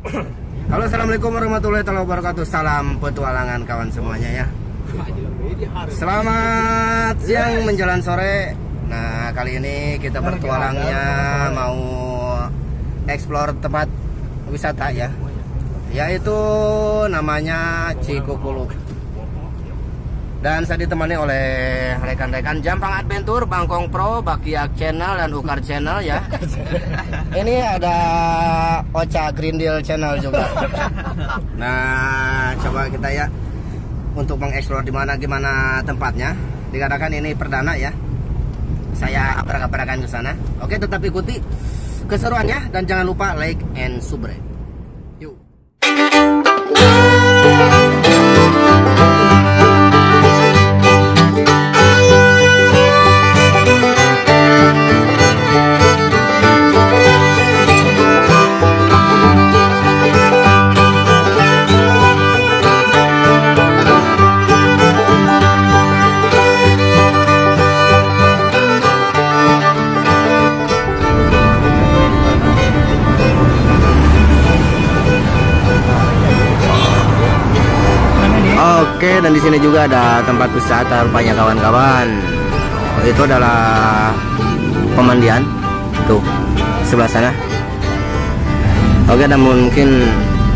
Halo assalamualaikum warahmatullahi wabarakatuh. Salam petualangan kawan semuanya ya. Selamat siang menjelang sore. Nah kali ini kita bertualangnya mau explore tempat wisata ya. Yaitu namanya Cikukuluk dan saya ditemani oleh rekan-rekan Jampang Adventure, Bangkong Pro, Bakiak Channel dan Ukar Channel ya. Ini ada Ocha Grindil Channel juga. Nah, coba kita ya untuk mengeksplor di mana gimana tempatnya. Dikatakan ini perdana ya. Saya abrak-abrakan ke sana. Oke, tetap ikuti keseruannya dan jangan lupa like and subscribe. Yuk. Oke, dan di sini juga ada tempat wisata rupanya kawan-kawan. Itu adalah pemandian. Tuh, sebelah sana. Oke, dan mungkin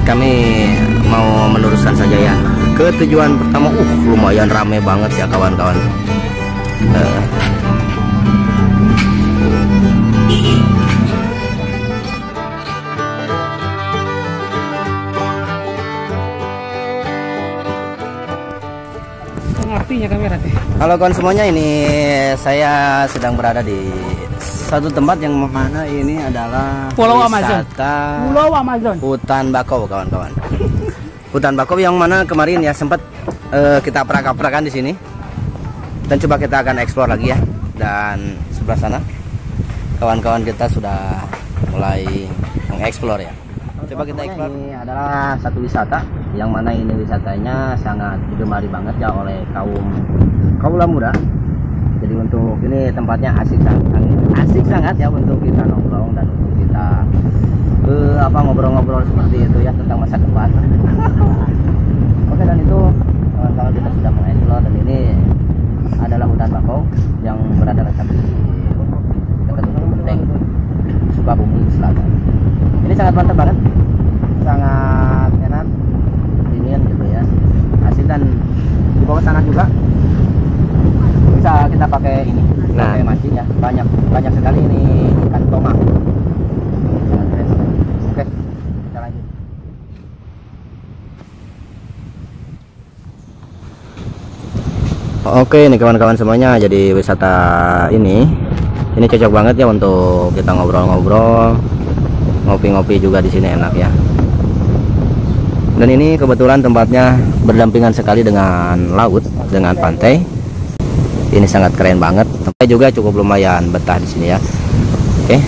kami mau meneruskan saja ya ke tujuan pertama. Uh, lumayan ramai banget ya kawan-kawan. Uh, Halo kawan semuanya, ini saya sedang berada di satu tempat yang mana ini adalah Pulau Amazon. wisata Pulau Amazon. Hutan Bakau kawan-kawan. Hutan Bakau yang mana kemarin ya sempat eh, kita perak-perakan di sini. Dan coba kita akan eksplor lagi ya. Dan sebelah sana kawan-kawan kita sudah mulai mengeksplor ya. Coba kita eksplor. Ini adalah satu wisata yang mana ini wisatanya sangat digemari banget ya oleh kaum kaula muda. Jadi untuk ini tempatnya asik sangat, asik sangat ya untuk kita nongkrong dan untuk kita eh, apa ngobrol-ngobrol seperti itu ya tentang masa depan. Oke dan itu kawan-kawan kita sudah mengeksplor dan ini adalah hutan bakau yang berada letak di dekat Ujung Genteng Sukabumi Selatan. Ini sangat mantap banget, sangat enak, dingin gitu ya, asik dan di bawah sana juga bisa kita pakai ini, Nah. pakai mancing ya, banyak banyak sekali ini ikan sekali. Oke, kita lanjut. Oke ini kawan-kawan semuanya jadi wisata ini ini cocok banget ya untuk kita ngobrol-ngobrol ngopi-ngopi juga di sini enak ya dan ini kebetulan tempatnya berdampingan sekali dengan laut dengan pantai ini sangat keren banget tempat juga cukup lumayan betah di sini ya oke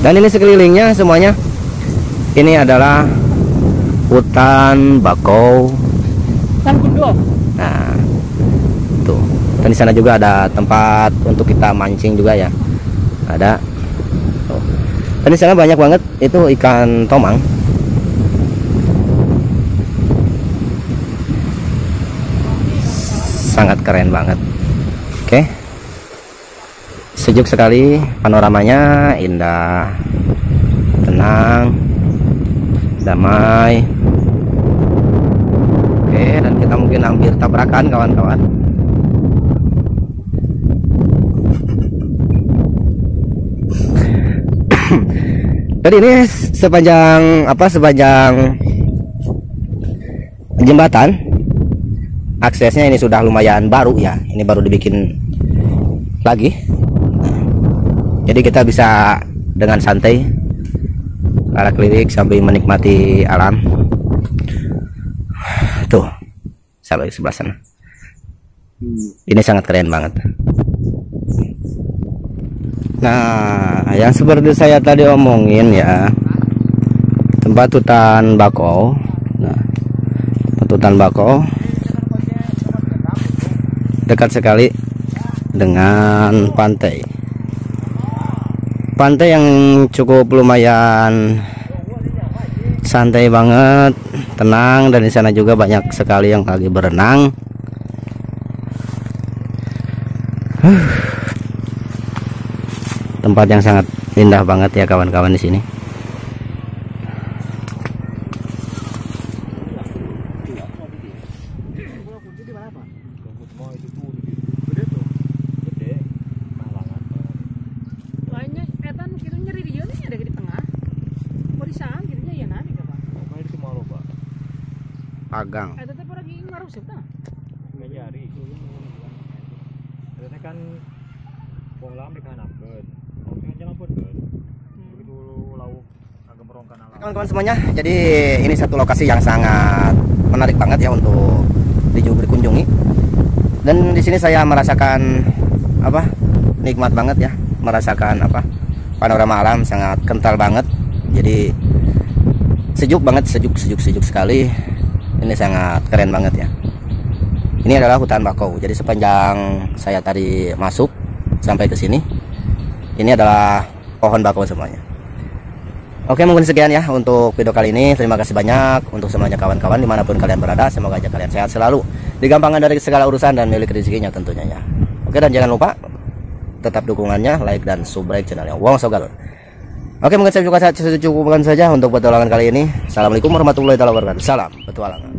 dan ini sekelilingnya semuanya ini adalah hutan bakau Kan Gundo. Nah, tuh. Dan di sana juga ada tempat untuk kita mancing juga ya. Ada. Tuh. Dan di sana banyak banget itu ikan tomang. Sangat keren banget. Oke. Sejuk sekali panoramanya, indah. Tenang. Damai. Oke, dan kita mungkin hampir tabrakan kawan-kawan. Jadi ini sepanjang apa sepanjang jembatan aksesnya ini sudah lumayan baru ya. Ini baru dibikin lagi. Jadi kita bisa dengan santai arah keliling sambil menikmati alam. Tuh sampai sebelah sana. Ini sangat keren banget. Nah yang seperti saya tadi omongin ya tempat hutan bakau. Nah, tempat hutan bakau dekat sekali dengan pantai. Pantai yang cukup lumayan santai banget tenang dan di sana juga banyak sekali yang lagi berenang. Tempat yang sangat indah banget ya kawan-kawan di sini Lainnya etan gitu nyeri dia nih ada di tengah. Mau di sana gitu ya nanti apa? Pagang Etan tapi lagi ngaruh sih tah. kan wong lam dikanapkeun. Wong teh jalankeun kan. Begitu lauk agak merongkan alam. kawan-kawan semuanya jadi ini satu lokasi yang sangat menarik banget ya untuk dikunjungi dan di sini saya merasakan apa nikmat banget ya merasakan apa panorama alam sangat kental banget jadi sejuk banget sejuk sejuk sejuk sekali ini sangat keren banget ya. Ini adalah hutan bakau. Jadi sepanjang saya tadi masuk sampai ke sini ini adalah pohon bakau semuanya. Oke mungkin sekian ya untuk video kali ini. Terima kasih banyak untuk semuanya kawan-kawan Di mana pun kalian berada. Semoga aja kalian sehat selalu. Digampangkan dari segala urusan dan milik rezekinya tentunya ya. Oke dan jangan lupa Tetap dukungannya Like dan subscribe channelnya. Wong Sogalur Oke mungkin saya saya cukupkan saja Untuk petualangan kali ini. Assalamualaikum warahmatullahi wabarakatuh. Salam petualangan